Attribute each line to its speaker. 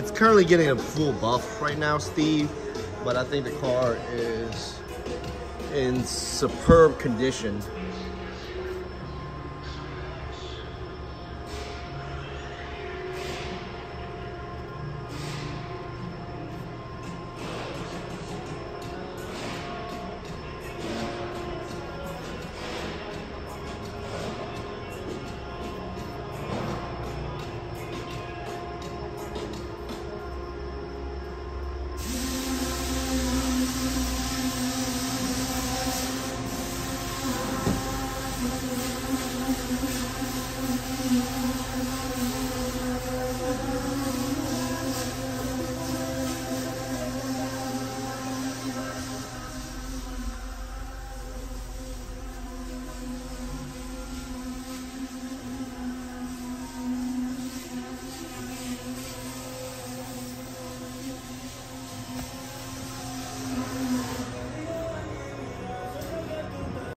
Speaker 1: It's currently getting a full buff right now, Steve, but I think the car is in superb condition.